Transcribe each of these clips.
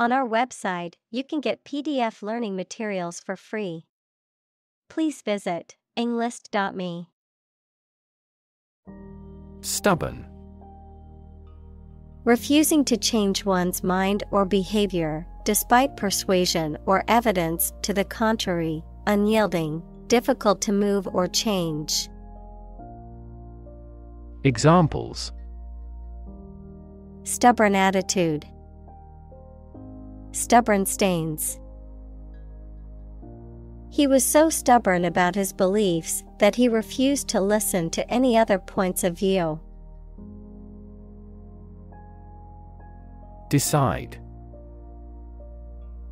On our website, you can get PDF learning materials for free. Please visit englist.me. Stubborn. Refusing to change one's mind or behavior, despite persuasion or evidence to the contrary, unyielding, difficult to move or change. Examples Stubborn attitude, Stubborn stains. He was so stubborn about his beliefs that he refused to listen to any other points of view. Decide.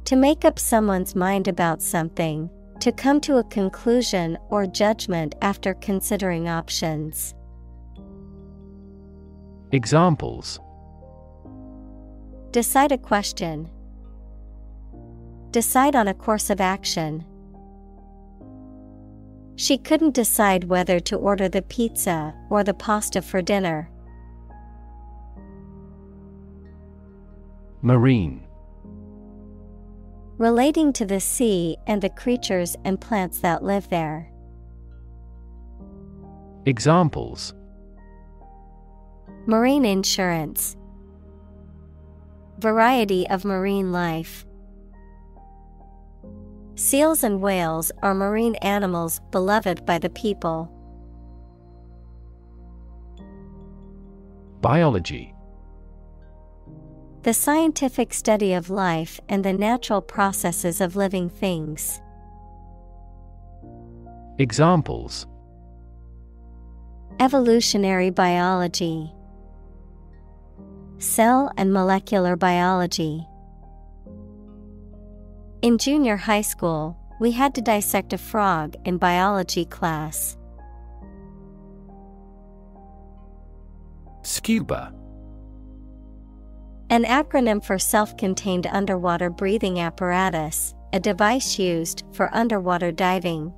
To make up someone's mind about something, to come to a conclusion or judgment after considering options. Examples Decide a question. Decide on a course of action. She couldn't decide whether to order the pizza or the pasta for dinner. Marine. Relating to the sea and the creatures and plants that live there. Examples Marine insurance. Variety of marine life. Seals and whales are marine animals beloved by the people. Biology. The scientific study of life and the natural processes of living things. Examples Evolutionary biology, Cell and molecular biology. In junior high school, we had to dissect a frog in biology class. Scuba. An acronym for self contained underwater breathing apparatus, a device used for underwater diving.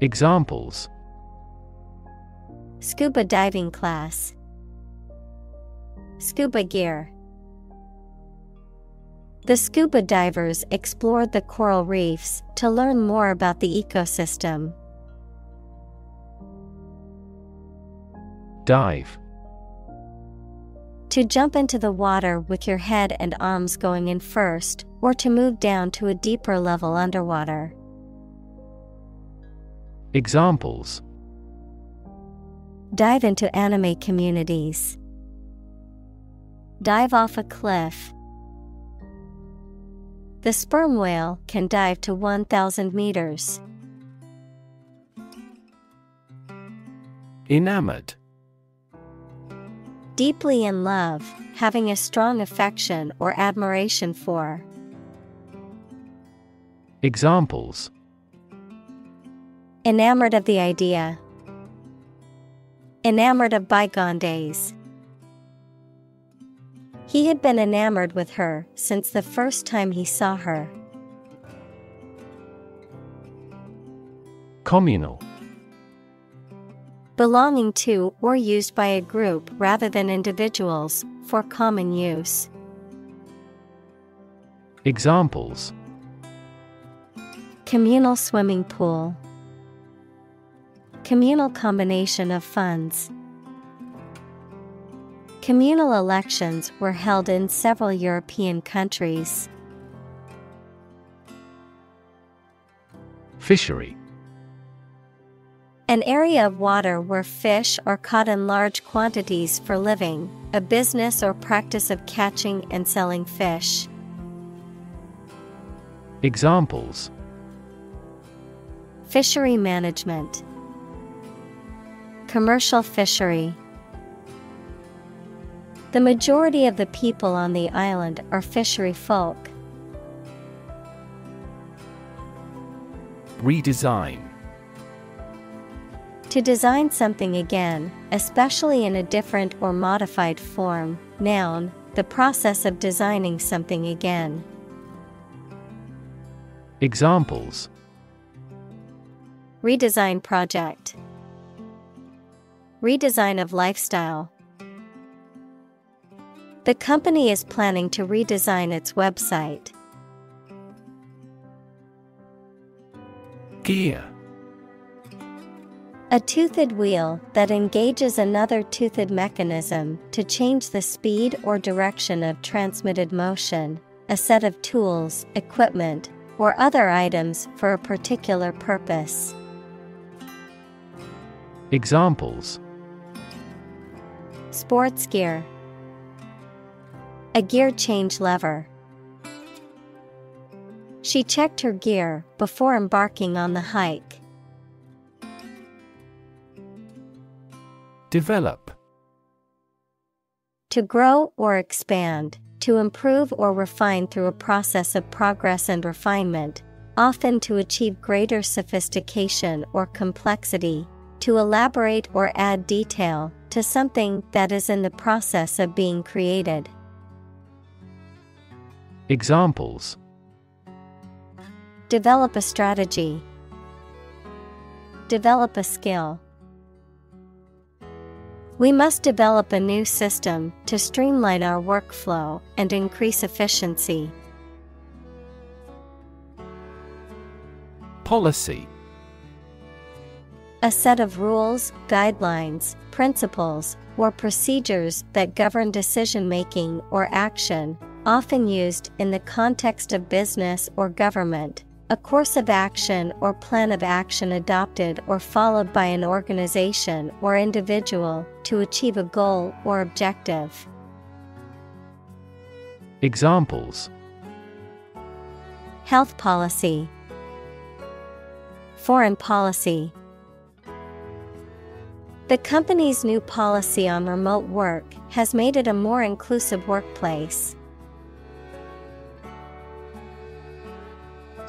Examples Scuba diving class, Scuba gear. The scuba divers explored the coral reefs to learn more about the ecosystem. Dive. To jump into the water with your head and arms going in first, or to move down to a deeper level underwater. Examples Dive into anime communities. Dive off a cliff. The sperm whale can dive to 1,000 meters. Enamored. Deeply in love, having a strong affection or admiration for. Examples Enamored of the idea. Enamored of bygone days. He had been enamored with her since the first time he saw her. Communal. Belonging to or used by a group rather than individuals, for common use. Examples Communal swimming pool. Communal combination of funds. Communal elections were held in several European countries. Fishery. An area of water where fish are caught in large quantities for living, a business or practice of catching and selling fish. Examples Fishery management, Commercial fishery. The majority of the people on the island are fishery folk. Redesign. To design something again, especially in a different or modified form, noun, the process of designing something again. Examples Redesign project, Redesign of lifestyle. The company is planning to redesign its website. Gear A toothed wheel that engages another toothed mechanism to change the speed or direction of transmitted motion, a set of tools, equipment, or other items for a particular purpose. Examples Sports gear, a gear change lever. She checked her gear before embarking on the hike. Develop To grow or expand, to improve or refine through a process of progress and refinement, often to achieve greater sophistication or complexity, to elaborate or add detail to something that is in the process of being created. Examples Develop a strategy. Develop a skill. We must develop a new system to streamline our workflow and increase efficiency. Policy A set of rules, guidelines, principles, or procedures that govern decision making or action, often used in the context of business or government, a course of action or plan of action adopted or followed by an organization or individual to achieve a goal or objective. Examples Health policy, Foreign policy. The company's new policy on remote work has made it a more inclusive workplace.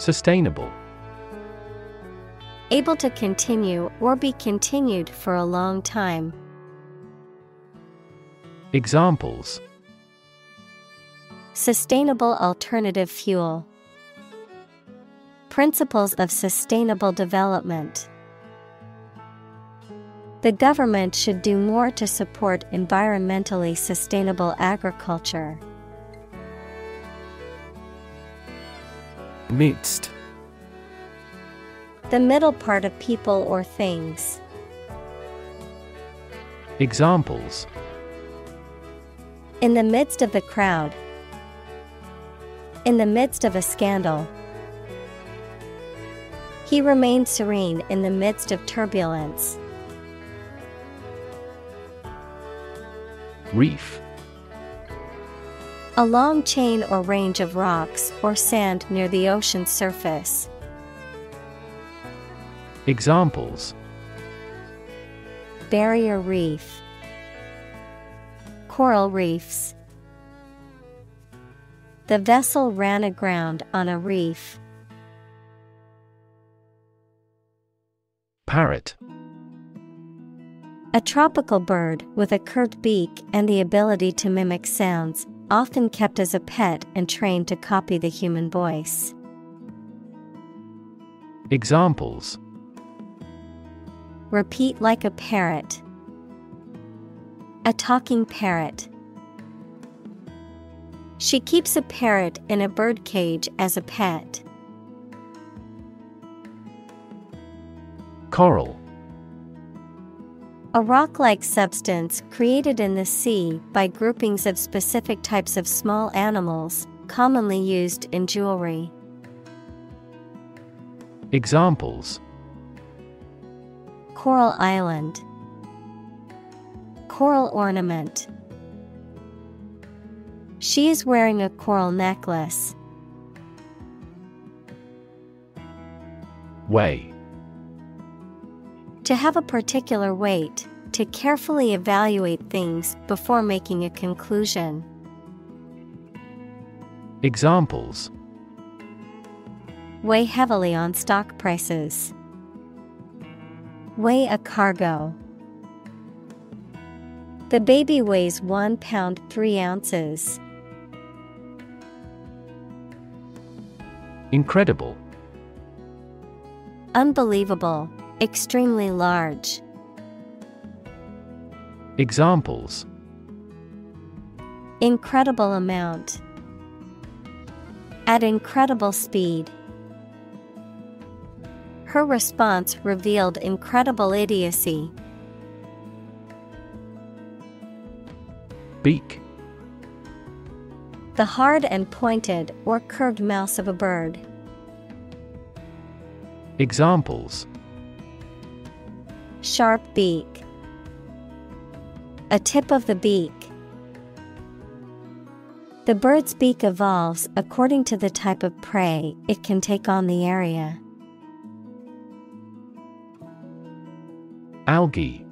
Sustainable Able to continue or be continued for a long time. Examples Sustainable alternative fuel. Principles of sustainable development. The government should do more to support environmentally sustainable agriculture. Midst The middle part of people or things. Examples In the midst of the crowd. In the midst of a scandal. He remained serene in the midst of turbulence. Reef A long chain or range of rocks or sand near the ocean's surface. Examples Barrier reef, Coral reefs. The vessel ran aground on a reef. Parrot A tropical bird with a curved beak and the ability to mimic sounds, often kept as a pet and trained to copy the human voice. Examples Repeat like a parrot. A talking parrot. She keeps a parrot in a birdcage as a pet. Coral A rock like substance created in the sea by groupings of specific types of small animals, commonly used in jewelry. Examples Coral Island, Coral ornament. She is wearing a coral necklace. Weigh To have a particular weight, to carefully evaluate things before making a conclusion. Examples Weigh heavily on stock prices. Weigh a cargo. The baby weighs one pound three ounces. Incredible Unbelievable, extremely large. Examples Incredible amount. At incredible speed. Her response revealed incredible idiocy. Beak. The hard and pointed or curved mouth of a bird. Examples Sharp beak. A tip of the beak. The bird's beak evolves according to the type of prey it can take on the area. Algae.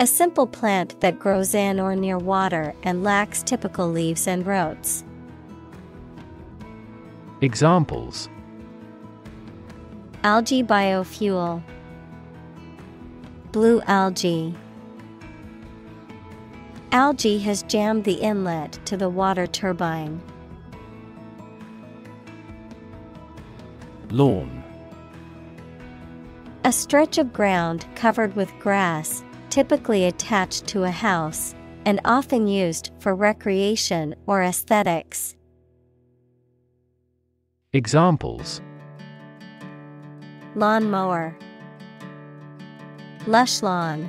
A simple plant that grows in or near water and lacks typical leaves and roots. Examples Algae biofuel. Blue algae. Algae has jammed the inlet to the water turbine. Lawn. A stretch of ground covered with grass, typically attached to a house, and often used for recreation or aesthetics. Examples Lawn mower. Lush lawn.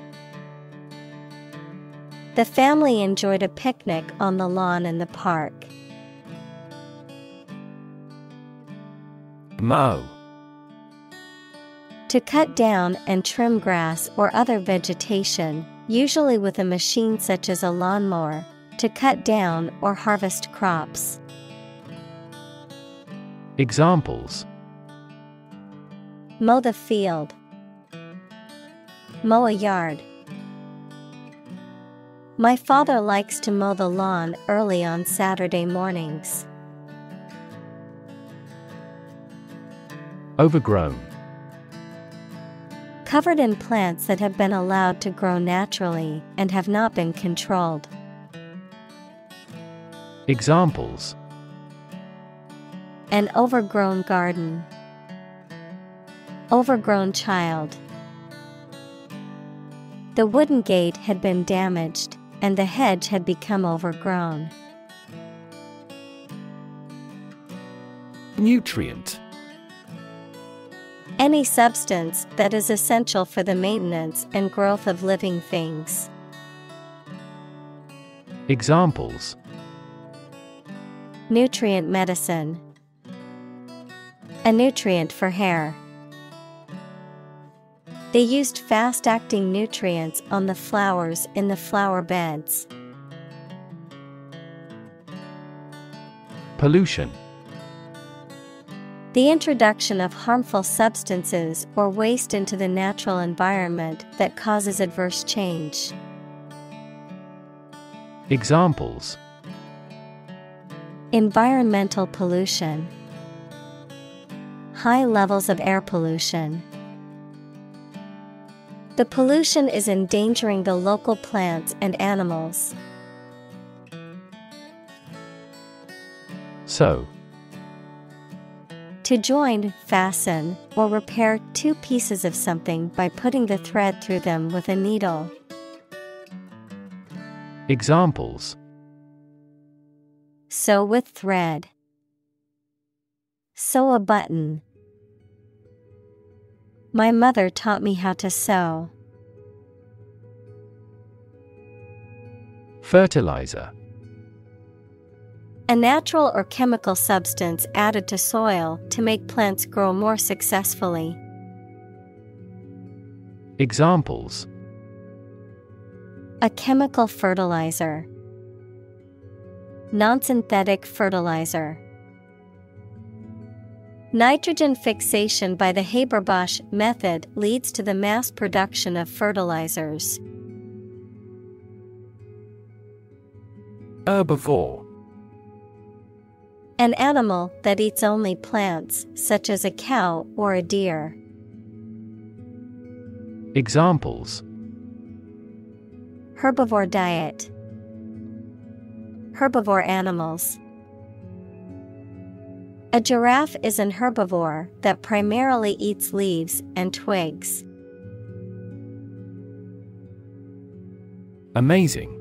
The family enjoyed a picnic on the lawn in the park. Mow. To cut down and trim grass or other vegetation, usually with a machine such as a lawnmower, to cut down or harvest crops. Examples Mow the field. Mow a yard. My father likes to mow the lawn early on Saturday mornings. Overgrown. Covered in plants that have been allowed to grow naturally and have not been controlled. Examples An overgrown garden. Overgrown child. The wooden gate had been damaged, and the hedge had become overgrown. Nutrient. Any substance that is essential for the maintenance and growth of living things. Examples Nutrient medicine. A nutrient for hair. They used fast acting nutrients on the flowers in the flower beds. Pollution. The introduction of harmful substances or waste into the natural environment that causes adverse change. Examples Environmental pollution. High levels of air pollution. The pollution is endangering the local plants and animals. Sew, To join, fasten, or repair two pieces of something by putting the thread through them with a needle. Examples Sew with thread. Sew a button. My mother taught me how to sew. Fertilizer. A natural or chemical substance added to soil to make plants grow more successfully. Examples A chemical fertilizer. Non synthetic fertilizer. Nitrogen fixation by the Haber Bosch method leads to the mass production of fertilizers. Herbivore. An animal that eats only plants, such as a cow or a deer. Examples Herbivore diet. Herbivore animals. A giraffe is an herbivore that primarily eats leaves and twigs. Amazing.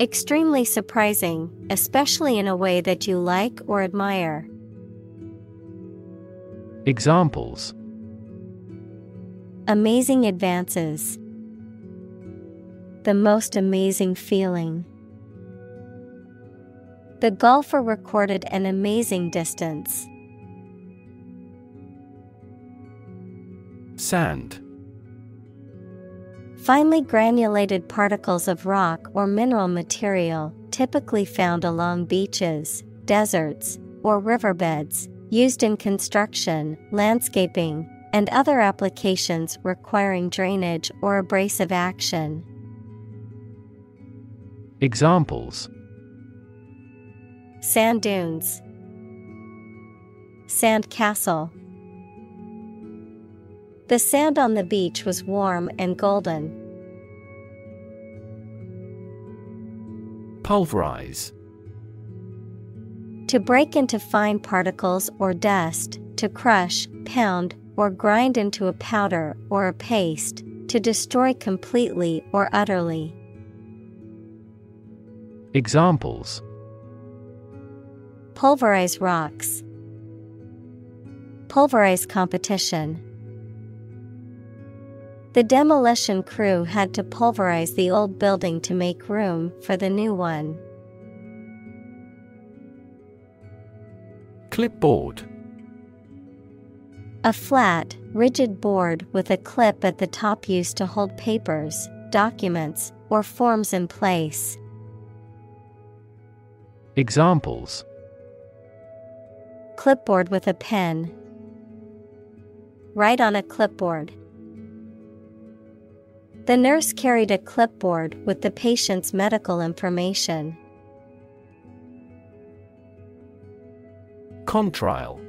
Extremely surprising, especially in a way that you like or admire. Examples Amazing advances. The most amazing feeling. The golfer recorded an amazing distance. Sand. Finely granulated particles of rock or mineral material, typically found along beaches, deserts, or riverbeds, used in construction, landscaping, and other applications requiring drainage or abrasive action. Examples Sand dunes, Sand castle. The sand on the beach was warm and golden. Pulverize. To break into fine particles or dust, to crush, pound, or grind into a powder or a paste, to destroy completely or utterly. Examples Pulverize rocks. Pulverize competition. The demolition crew had to pulverize the old building to make room for the new one. Clipboard. A flat, rigid board with a clip at the top used to hold papers, documents, or forms in place. Examples Clipboard with a pen. Write on a clipboard. The nurse carried a clipboard with the patient's medical information. Contrail.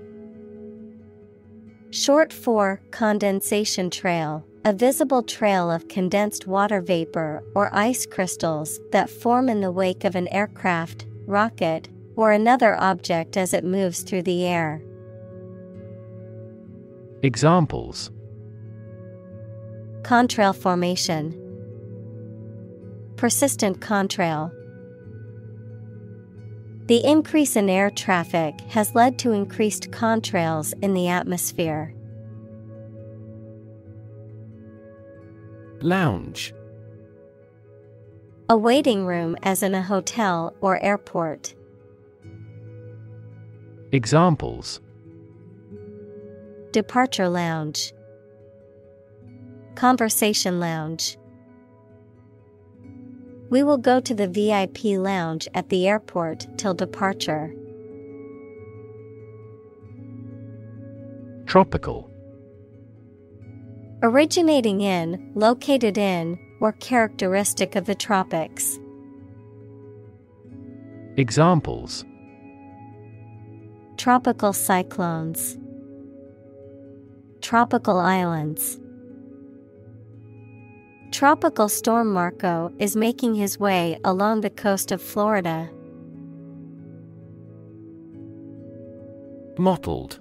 Short for condensation trail, a visible trail of condensed water vapor or ice crystals that form in the wake of an aircraft, rocket, or another object as it moves through the air. Examples Contrail formation, Persistent contrail. The increase in air traffic has led to increased contrails in the atmosphere. Lounge. A waiting room as in a hotel or airport. Examples Departure lounge, Conversation lounge. We will go to the VIP lounge at the airport till departure. Tropical. Originating in, located in, or characteristic of the tropics. Examples Tropical cyclones, Tropical islands. Tropical storm Marco is making his way along the coast of Florida. Mottled.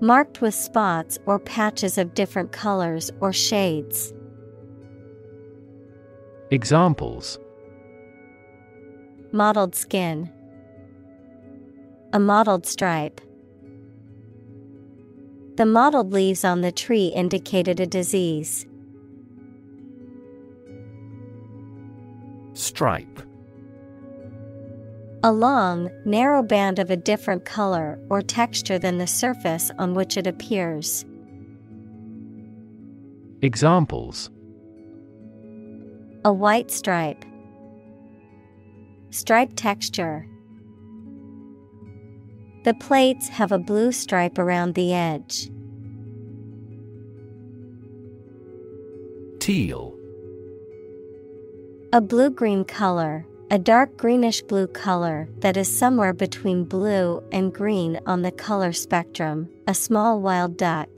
Marked with spots or patches of different colors or shades. Examples Mottled skin. A mottled stripe. The mottled leaves on the tree indicated a disease. Stripe. A long, narrow band of a different color or texture than the surface on which it appears. Examples A white stripe. Stripe texture. The plates have a blue stripe around the edge. Teal. A blue green color, a dark greenish blue color that is somewhere between blue and green on the color spectrum, a small wild duck.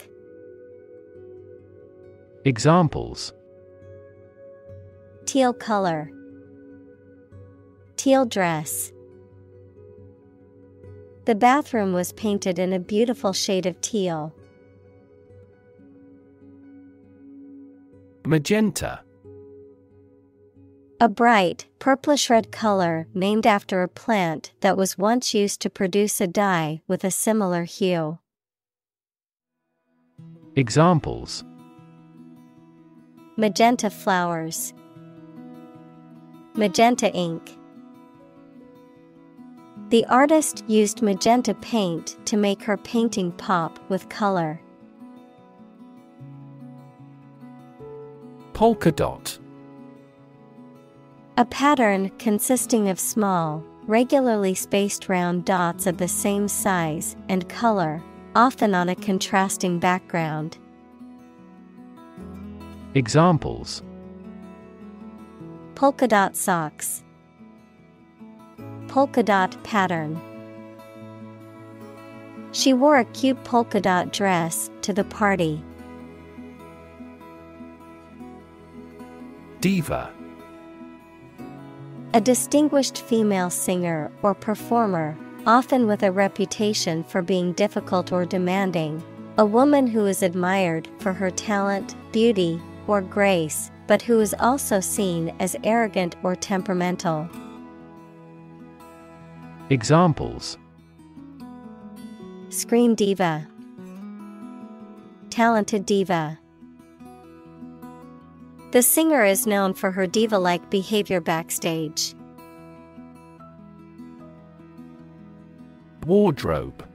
Examples Teal color, Teal dress. The bathroom was painted in a beautiful shade of teal. Magenta. A bright, purplish red color named after a plant that was once used to produce a dye with a similar hue. Examples Magenta flowers, Magenta ink. The artist used magenta paint to make her painting pop with color. Polka dot A pattern consisting of small, regularly spaced round dots of the same size and color, often on a contrasting background. Examples Polka dot socks, Polka dot pattern. She wore a cute polka dot dress to the party. Diva A distinguished female singer or performer, often with a reputation for being difficult or demanding. A woman who is admired for her talent, beauty, or grace, but who is also seen as arrogant or temperamental. Examples Scream diva, Talented diva. The singer is known for her diva like behavior backstage. Wardrobe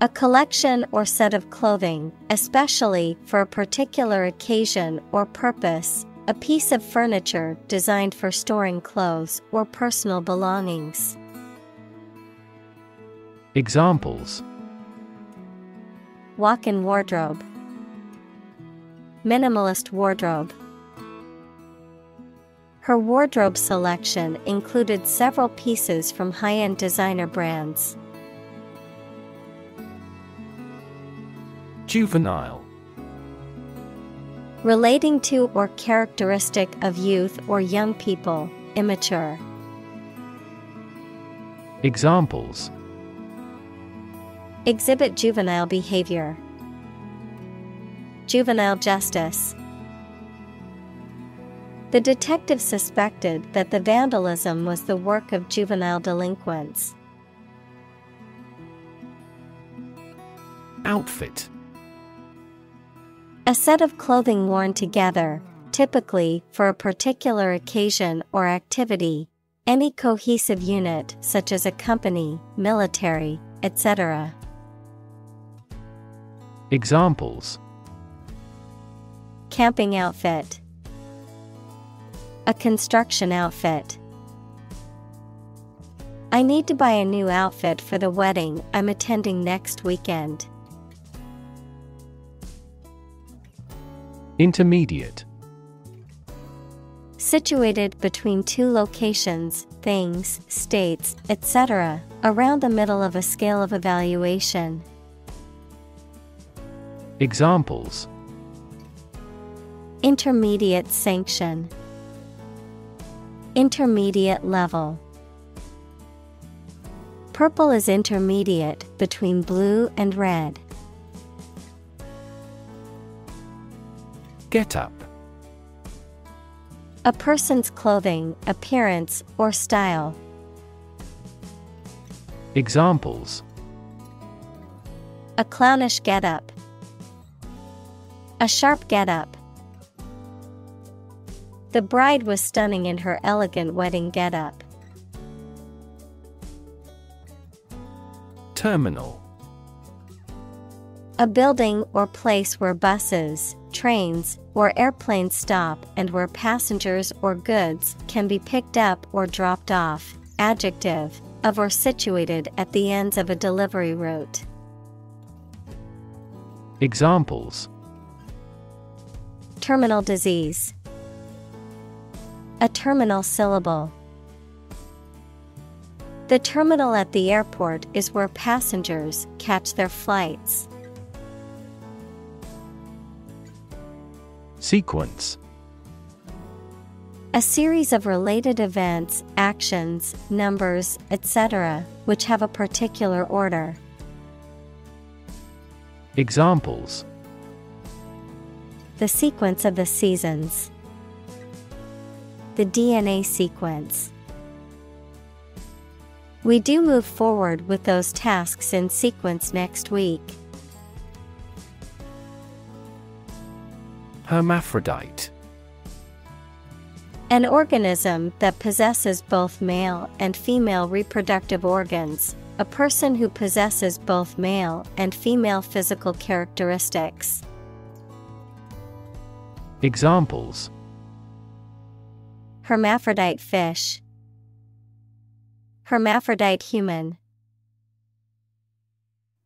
A collection or set of clothing, especially for a particular occasion or purpose, a piece of furniture designed for storing clothes or personal belongings. Examples Walk in wardrobe, Minimalist wardrobe. Her wardrobe selection included several pieces from high end designer brands. Juvenile Relating to or characteristic of youth or young people, immature. Examples Exhibit juvenile behavior. Juvenile justice. The detective suspected that the vandalism was the work of juvenile delinquents. Outfit A set of clothing worn together, typically for a particular occasion or activity. Any cohesive unit, such as a company, military, etc. Examples Camping outfit, a construction outfit. I need to buy a new outfit for the wedding I'm attending next weekend. Intermediate Situated between two locations, things, states, etc., around the middle of a scale of evaluation. Examples Intermediate sanction, Intermediate level. Purple is intermediate between blue and red. Get up A person's clothing, appearance, or style. Examples A clownish getup. A sharp getup. The bride was stunning in her elegant wedding getup. Terminal A building or place where buses, trains, or airplanes stop and where passengers or goods can be picked up or dropped off. Adjective of or situated at the ends of a delivery route. Examples Terminal disease. A terminal syllable. The terminal at the airport is where passengers catch their flights. Sequence A series of related events, actions, numbers, etc., which have a particular order. Examples The sequence of the seasons. the DNA sequence. We do move forward with those tasks in sequence next week. Hermaphrodite An organism that possesses both male and female reproductive organs, a person who possesses both male and female physical characteristics. Examples Hermaphrodite fish, Hermaphrodite human.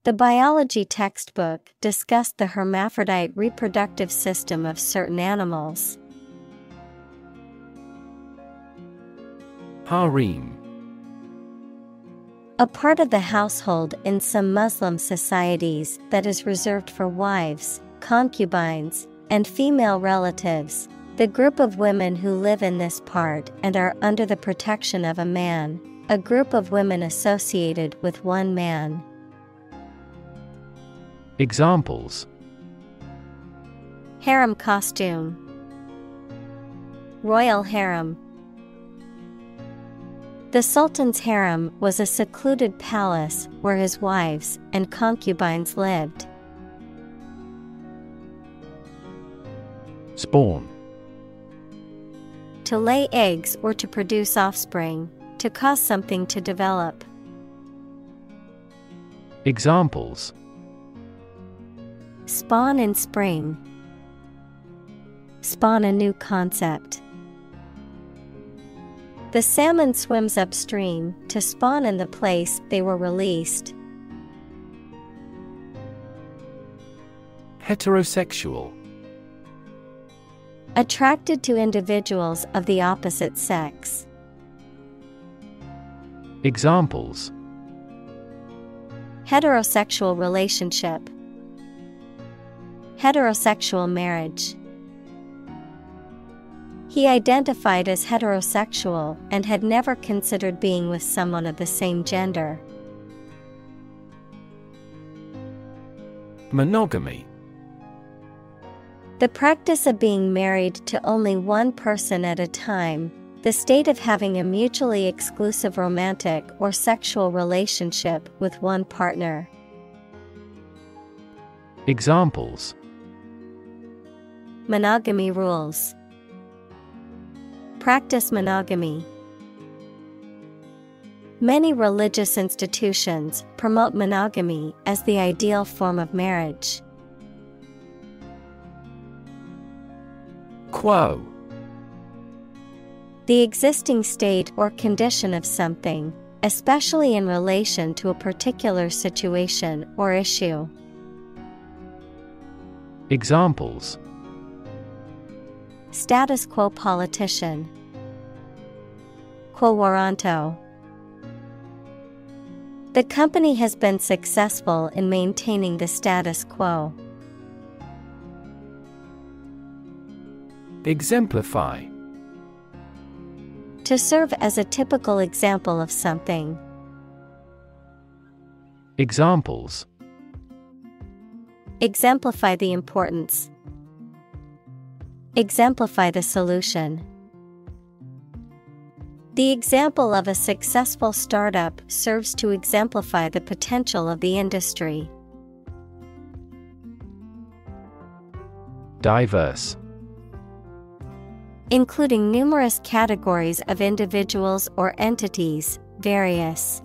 The biology textbook discussed the hermaphrodite reproductive system of certain animals. Harem A part of the household in some Muslim societies that is reserved for wives, concubines, and female relatives, the group of women who live in this part and are under the protection of a man, a group of women associated with one man. Examples Harem costume, Royal harem. The Sultan's harem was a secluded palace where his wives and concubines lived. Spawn To lay eggs or to produce offspring, to cause something to develop. Examples Spawn in spring. Spawn a new concept. The salmon swims upstream to spawn in the place they were released. Heterosexual Attracted to individuals of the opposite sex. Examples Heterosexual relationship. Heterosexual marriage. He identified as heterosexual and had never considered being with someone of the same gender. Monogamy The practice of being married to only one person at a time, the state of having a mutually exclusive romantic or sexual relationship with one partner. Examples Monogamy rules. Practice monogamy. Many religious institutions promote monogamy as the ideal form of marriage. Quo The existing state or condition of something, especially in relation to a particular situation or issue. Examples Status quo politician. Quo warranto. The company has been successful in maintaining the status quo. Exemplify To serve as a typical example of something. Examples Exemplify the importance. Exemplify the solution. The example of a successful startup serves to exemplify the potential of the industry. Diverse Including numerous categories of individuals or entities, various.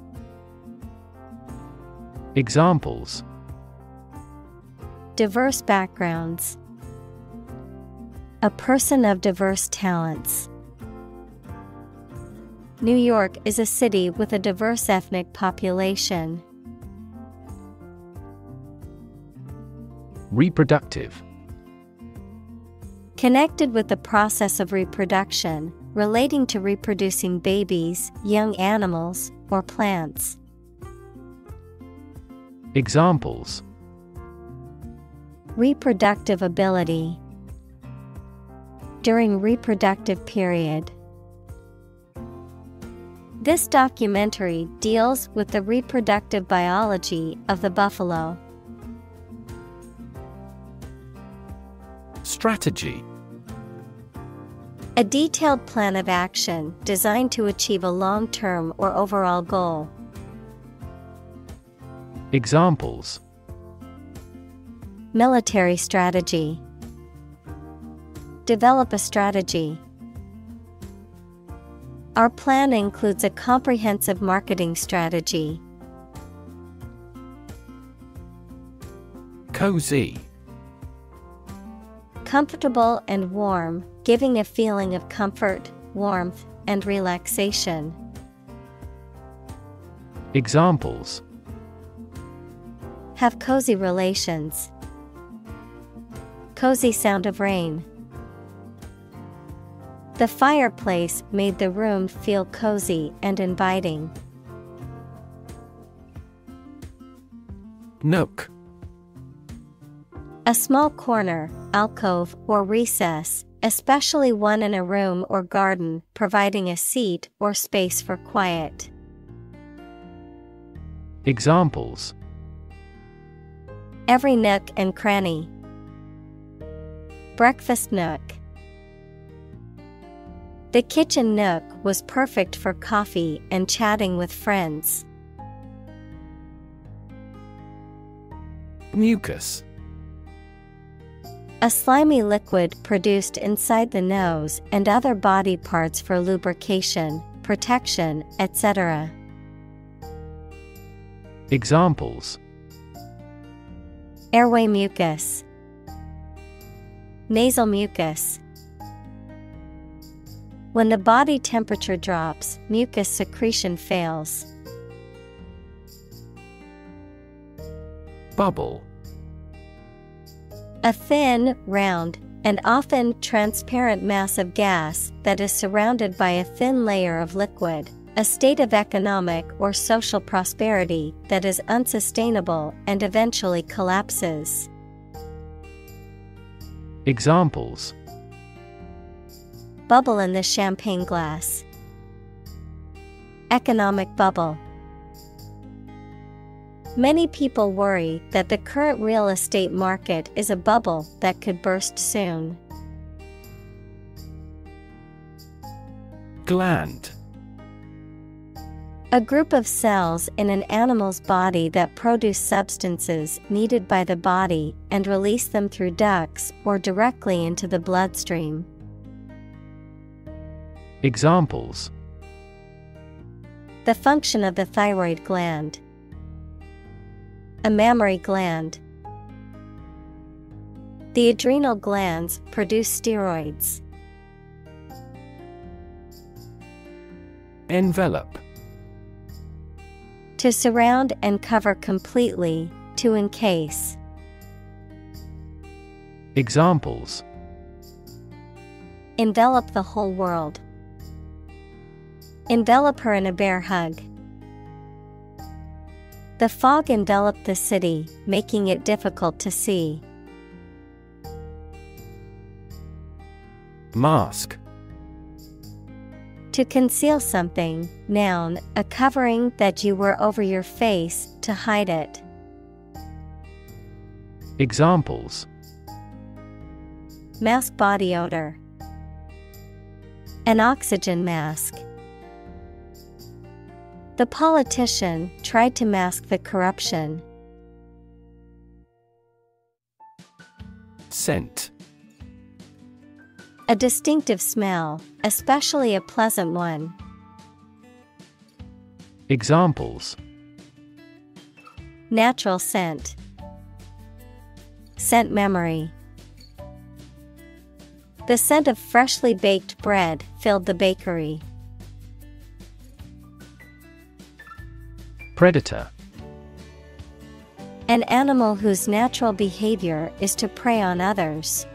Examples Diverse backgrounds. A person of diverse talents. New York is a city with a diverse ethnic population. Reproductive Connected with the process of reproduction, relating to reproducing babies, young animals, or plants. Examples Reproductive ability during reproductive period. This documentary deals with the reproductive biology of the buffalo. Strategy A detailed plan of action designed to achieve a long term or overall goal. Examples Military strategy Develop a strategy. Our plan includes a comprehensive marketing strategy. Cozy Comfortable and warm, giving a feeling of comfort, warmth, and relaxation. Examples Have cozy relations. Cozy sound of rain. The fireplace made the room feel cozy and inviting. Nook A small corner, alcove, or recess, especially one in a room or garden, providing a seat or space for quiet. Examples Every nook and cranny. Breakfast nook. The kitchen nook was perfect for coffee and chatting with friends. Mucus A slimy liquid produced inside the nose and other body parts for lubrication, protection, etc. Examples Airway mucus, Nasal mucus. When the body temperature drops, mucus secretion fails. Bubble A thin, round, and often transparent mass of gas that is surrounded by a thin layer of liquid, a state of economic or social prosperity that is unsustainable and eventually collapses. Examples Bubble in the champagne glass. Economic bubble. Many people worry that the current real estate market is a bubble that could burst soon. Gland A group of cells in an animal's body that produce substances needed by the body and release them through ducts or directly into the bloodstream. Examples The function of the thyroid gland. A mammary gland. The adrenal glands produce steroids. Envelope To surround and cover completely, to encase. Examples Envelop the whole world. Envelop her in a bear hug. The fog enveloped the city, making it difficult to see. Mask To conceal something, noun, a covering that you wear over your face to hide it. Examples Mask body odor. An oxygen mask. The politician tried to mask the corruption. Scent A distinctive smell, especially a pleasant one. Examples Natural scent. Scent memory. The scent of freshly baked bread filled the bakery. Predator An animal whose natural behavior is to prey on others.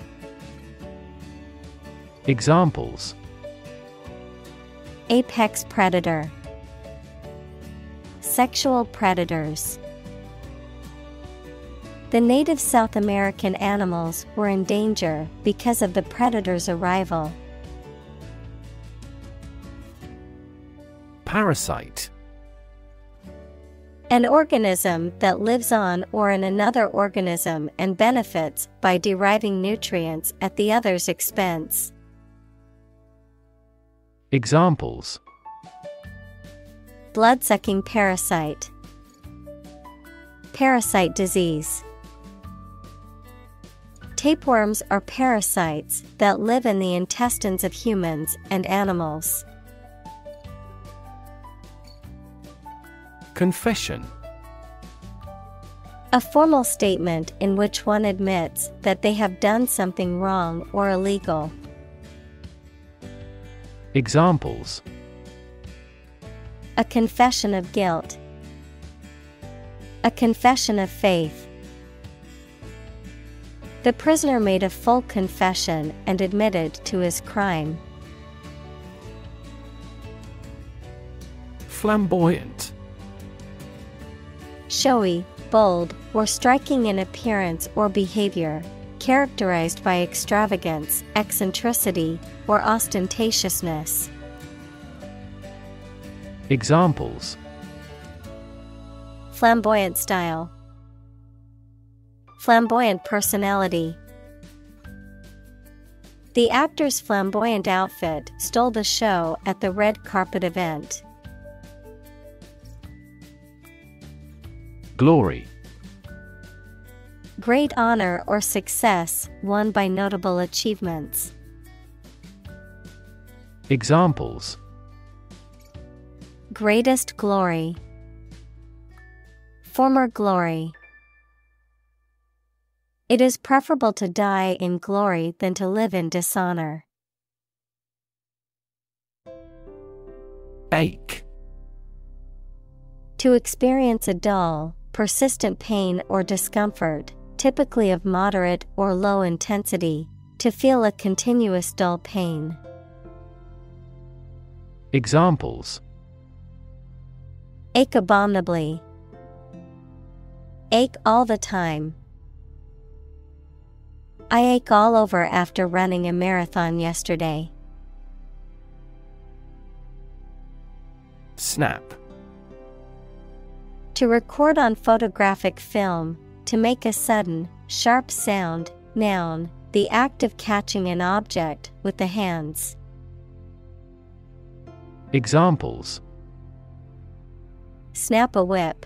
Examples Apex predator. Sexual predators. The native South American animals were in danger because of the predator's arrival. Parasite An organism that lives on or in another organism and benefits by deriving nutrients at the other's expense. Examples Blood sucking parasite. Parasite disease. Tapeworms are parasites that live in the intestines of humans and animals. Confession A formal statement in which one admits that they have done something wrong or illegal. Examples A confession of guilt. A confession of faith. The prisoner made a full confession and admitted to his crime. Flamboyant Showy, bold, or striking in appearance or behavior, characterized by extravagance, eccentricity, or ostentatiousness. Examples Flamboyant style, Flamboyant personality. The actor's flamboyant outfit stole the show at the red carpet event. Glory Great honor or success won by notable achievements. Examples Greatest glory. Former glory. It is preferable to die in glory than to live in dishonor. Ache To experience a dull, persistent pain or discomfort, typically of moderate or low intensity, to feel a continuous dull pain. Examples Ache abominably. Ache all the time. I ache all over after running a marathon yesterday. Snap To record on photographic film, to make a sudden, sharp sound, noun, the act of catching an object with the hands. Examples Snap a whip.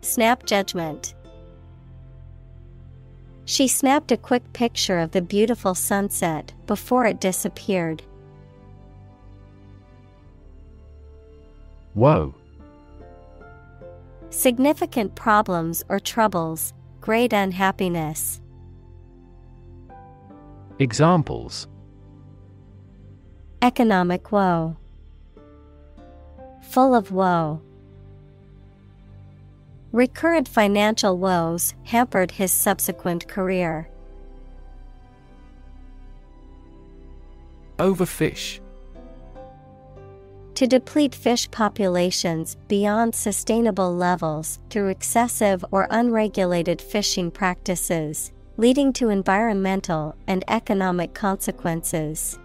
Snap judgment. She snapped a quick picture of the beautiful sunset before it disappeared. Woe Significant problems or troubles, great unhappiness. Examples Economic woe. Full of woe. Recurrent financial woes hampered his subsequent career. Overfish To deplete fish populations beyond sustainable levels through excessive or unregulated fishing practices, leading to environmental and economic consequences.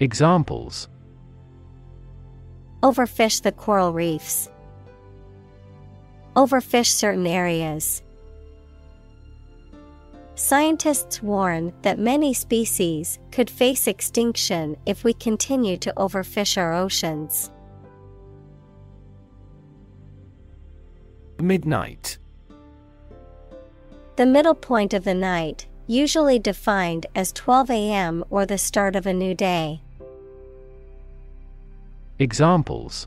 Examples Overfish the coral reefs. Overfish certain areas. Scientists warn that many species could face extinction if we continue to overfish our oceans. Midnight The middle point of the night, usually defined as 12 a.m. or the start of a new day. Examples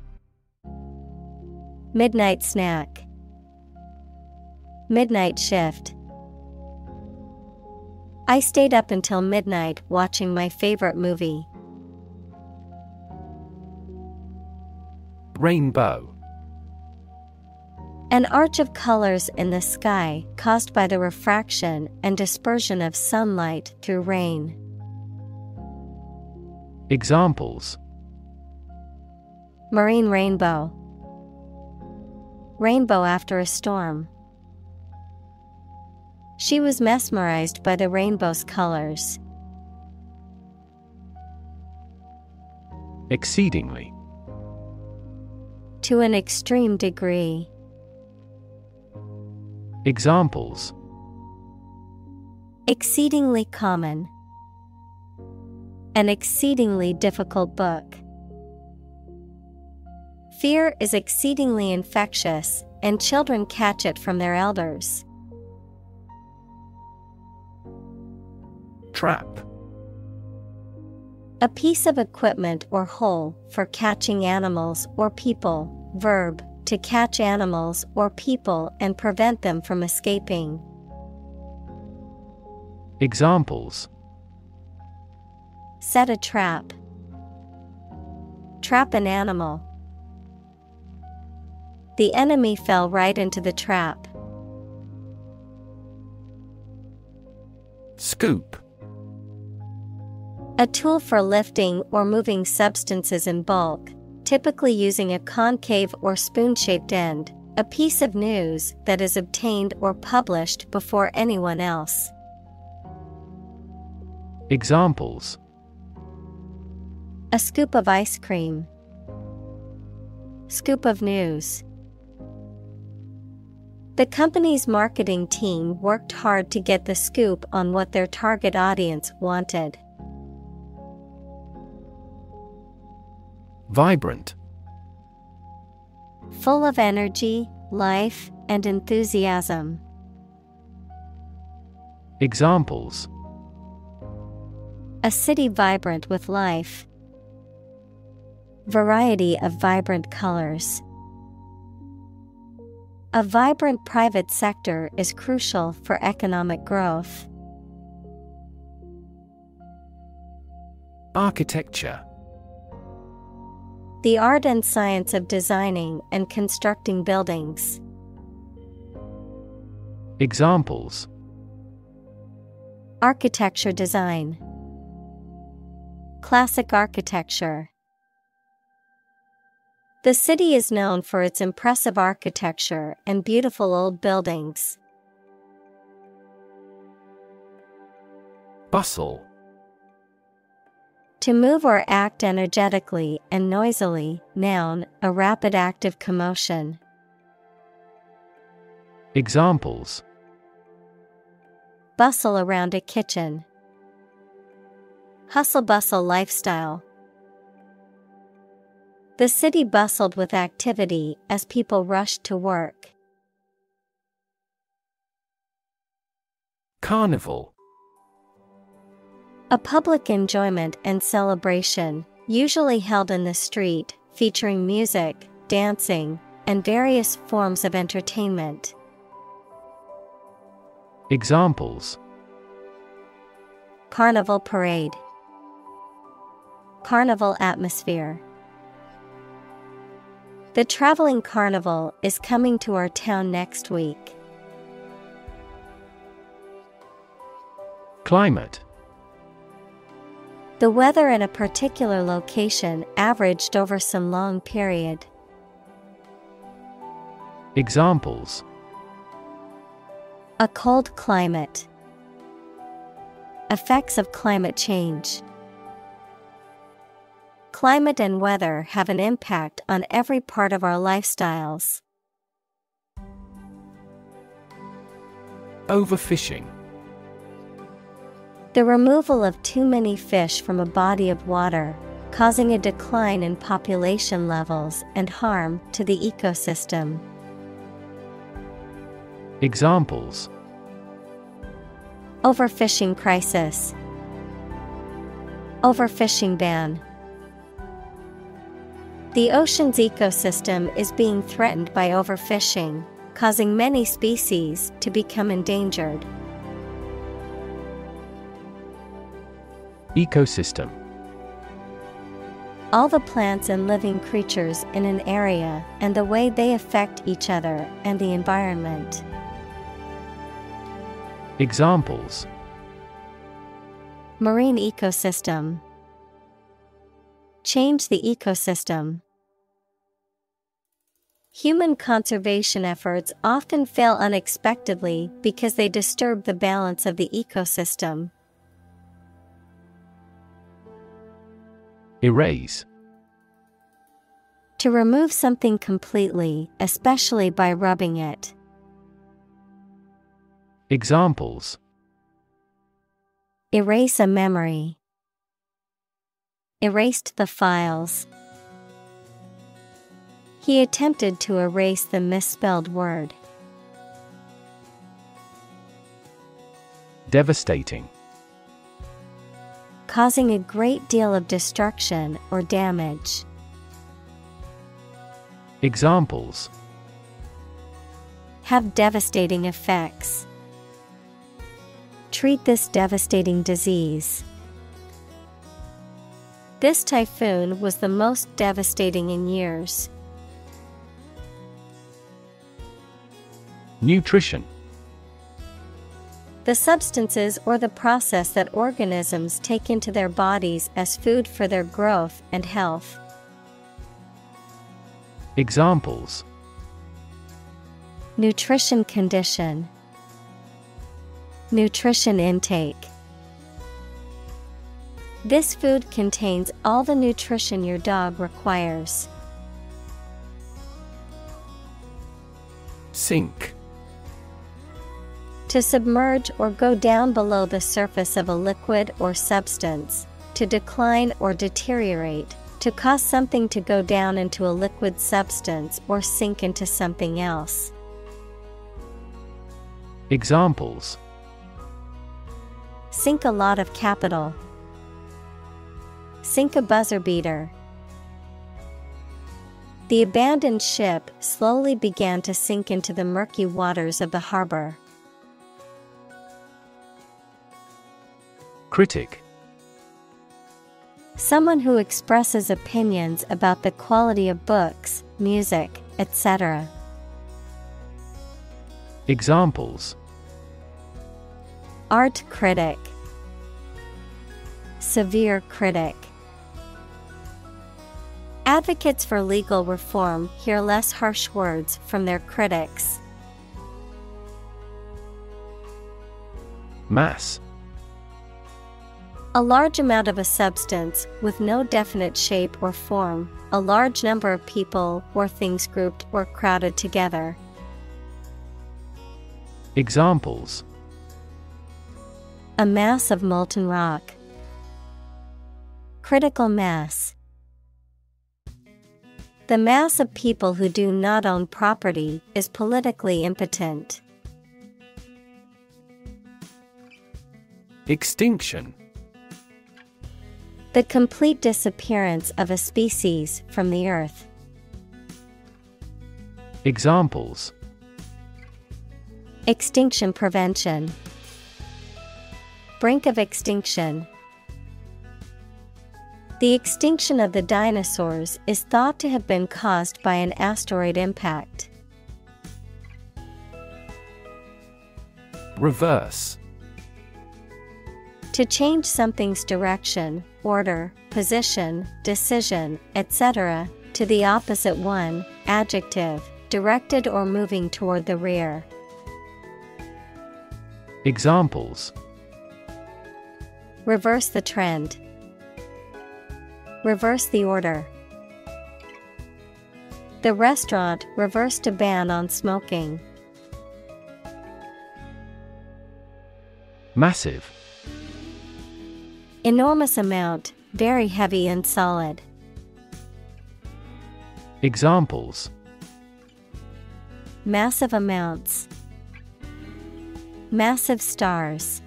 Midnight snack. Midnight shift. I stayed up until midnight watching my favorite movie. Rainbow An arch of colors in the sky caused by the refraction and dispersion of sunlight through rain. Examples Marine rainbow. Rainbow after a storm. She was mesmerized by the rainbow's colors. Exceedingly To an extreme degree. Examples Exceedingly common. An exceedingly difficult book. Fear is exceedingly infectious, and children catch it from their elders. Trap. A piece of equipment or hole for catching animals or people. Verb, to catch animals or people and prevent them from escaping. Examples Set a trap. Trap an animal. The enemy fell right into the trap. Scoop. A tool for lifting or moving substances in bulk, typically using a concave or spoon shaped end, a piece of news that is obtained or published before anyone else. Examples A scoop of ice cream, Scoop of news. The company's marketing team worked hard to get the scoop on what their target audience wanted. Vibrant. Full of energy, life, and enthusiasm. Examples A city vibrant with life. Variety of vibrant colors. A vibrant private sector is crucial for economic growth. Architecture. The art and science of designing and constructing buildings. Examples Architecture design. Classic architecture. The city is known for its impressive architecture and beautiful old buildings. Bustle. To move or act energetically and noisily, noun, a rapid active commotion. Examples Bustle around a kitchen. Hustle bustle lifestyle. The city bustled with activity as people rushed to work. Carnival. A public enjoyment and celebration, usually held in the street, featuring music, dancing, and various forms of entertainment. Examples Carnival parade, Carnival atmosphere. The traveling carnival is coming to our town next week. Climate. The weather in a particular location averaged over some long period. Examples A cold climate. Effects of climate change. Climate and weather have an impact on every part of our lifestyles. Overfishing. The removal of too many fish from a body of water, causing a decline in population levels and harm to the ecosystem. Examples Overfishing crisis, Overfishing ban. The ocean's ecosystem is being threatened by overfishing, causing many species to become endangered. Ecosystem. All the plants and living creatures in an area and the way they affect each other and the environment. Examples Marine ecosystem. Change the ecosystem. Human conservation efforts often fail unexpectedly because they disturb the balance of the ecosystem. Erase. To remove something completely, especially by rubbing it. Examples Erase a memory. Erased the files. He attempted to erase the misspelled word. Devastating. Causing a great deal of destruction or damage. Examples Have devastating effects. Treat this devastating disease. This typhoon was the most devastating in years. Nutrition The substances or the process that organisms take into their bodies as food for their growth and health. Examples Nutrition condition, Nutrition intake. This food contains all the nutrition your dog requires. Sink To submerge or go down below the surface of a liquid or substance, to decline or deteriorate, to cause something to go down into a liquid substance or sink into something else. Examples Sink a lot of capital. Sink a buzzer beater. The abandoned ship slowly began to sink into the murky waters of the harbor. Critic Someone who expresses opinions about the quality of books, music, etc. Examples Art critic, Severe critic. Advocates for legal reform hear less harsh words from their critics. Mass A large amount of a substance with no definite shape or form, a large number of people or things grouped or crowded together. Examples A mass of molten rock. Critical mass. The mass of people who do not own property is politically impotent. Extinction The complete disappearance of a species from the earth. Examples Extinction prevention. Brink of extinction. The extinction of the dinosaurs is thought to have been caused by an asteroid impact. Reverse To change something's direction, order, position, decision, etc., to the opposite one, adjective, directed or moving toward the rear. Examples Reverse the trend. Reverse the order. The restaurant reversed a ban on smoking. Massive Enormous amount, very heavy and solid. Examples Massive amounts. Massive stars.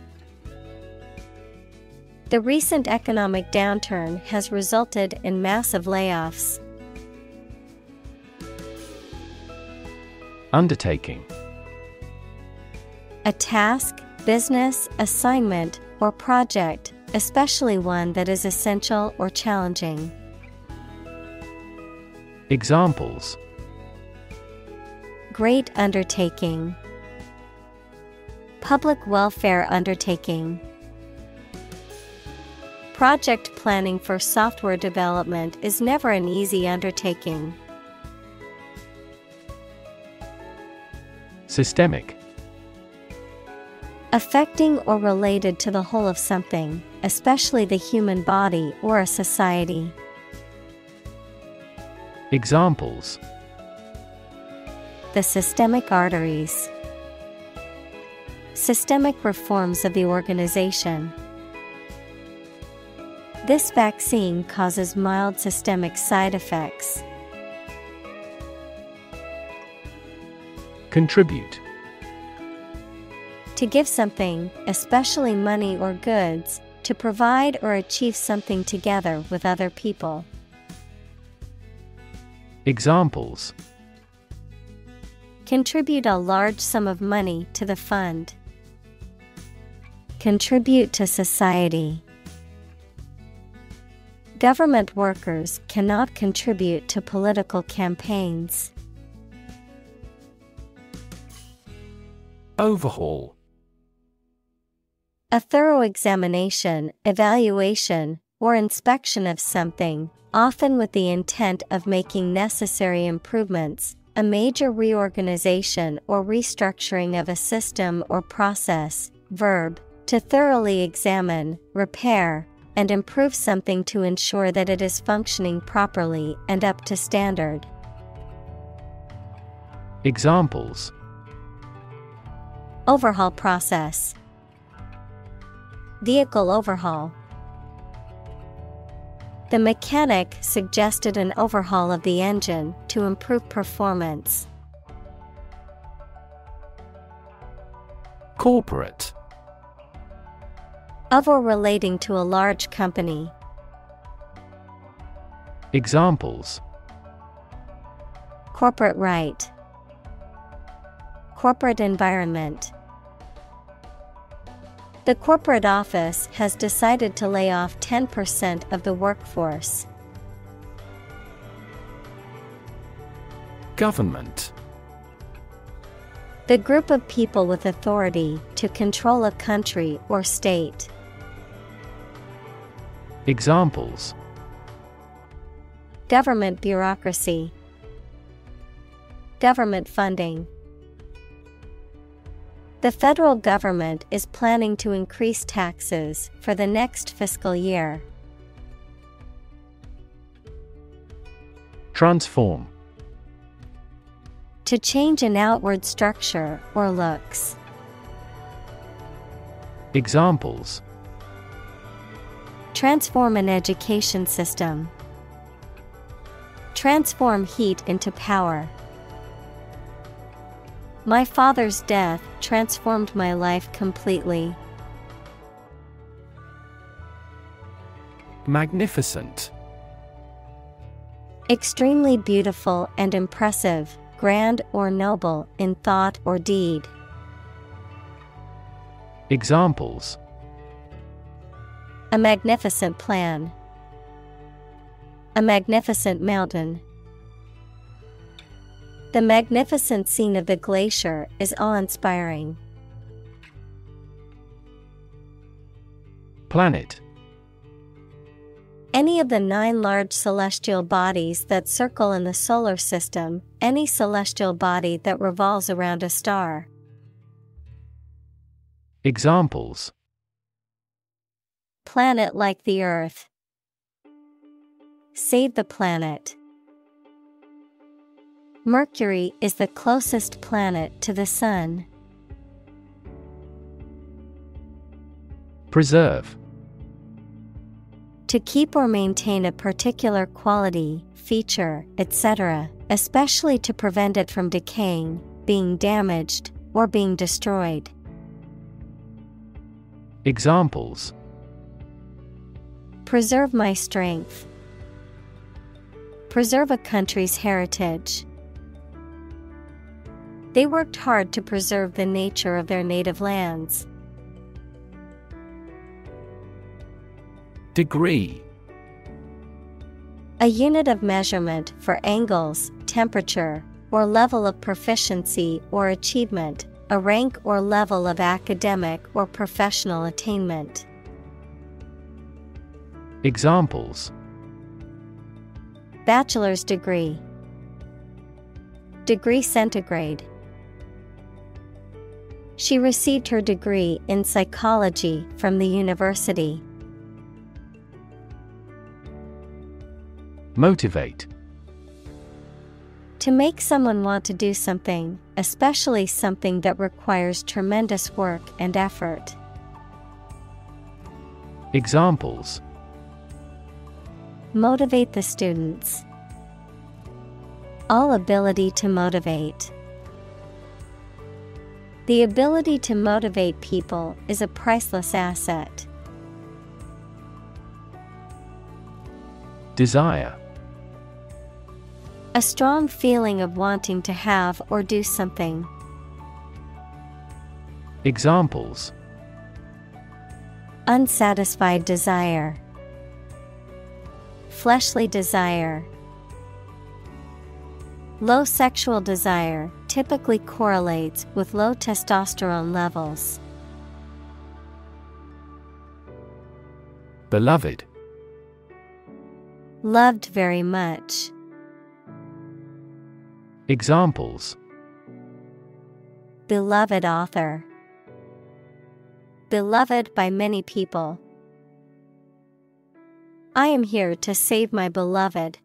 The recent economic downturn has resulted in massive layoffs. Undertaking A task, business, assignment, or project, especially one that is essential or challenging. Examples Great undertaking. Public welfare undertaking. Project planning for software development is never an easy undertaking. Systemic Affecting or related to the whole of something, especially the human body or a society. Examples The systemic arteries. Systemic reforms of the organization. This vaccine causes mild systemic side effects. Contribute. To give something, especially money or goods, to provide or achieve something together with other people. Examples Contribute a large sum of money to the fund. Contribute to society. Government workers cannot contribute to political campaigns. Overhaul. A thorough examination, evaluation, or inspection of something, often with the intent of making necessary improvements, a major reorganization or restructuring of a system or process, verb, to thoroughly examine, repair, and improve something to ensure that it is functioning properly and up to standard. Examples Overhaul process, Vehicle overhaul. The mechanic suggested an overhaul of the engine to improve performance. Corporate. Of or relating to a large company. Examples Corporate right, Corporate environment. The corporate office has decided to lay off 10% of the workforce. Government. The group of people with authority to control a country or state. Examples Government bureaucracy, Government funding. The federal government is planning to increase taxes for the next fiscal year. Transform. To change an outward structure or looks. Examples Transform an education system. Transform heat into power. My father's death transformed my life completely. Magnificent. Extremely beautiful and impressive, grand or noble in thought or deed. Examples A magnificent plan. A magnificent mountain. The magnificent scene of the glacier is awe inspiring. Planet. Any of the nine large celestial bodies that circle in the solar system, any celestial body that revolves around a star. Examples Planet like the Earth. Save the planet. Mercury is the closest planet to the Sun. Preserve. To keep or maintain a particular quality, feature, etc., especially to prevent it from decaying, being damaged, or being destroyed. Examples Preserve my strength. Preserve a country's heritage. They worked hard to preserve the nature of their native lands. Degree. A unit of measurement for angles, temperature, or level of proficiency or achievement, a rank or level of academic or professional attainment. Examples Bachelor's degree, Degree centigrade. She received her degree in psychology from the university. Motivate. To make someone want to do something, especially something that requires tremendous work and effort. Examples Motivate the students. All ability to motivate. The ability to motivate people is a priceless asset. Desire A strong feeling of wanting to have or do something. Examples Unsatisfied desire. Fleshly desire. Low sexual desire typically correlates with low testosterone levels. Beloved Loved very much. Examples Beloved author. Beloved by many people. I am here to save my beloved.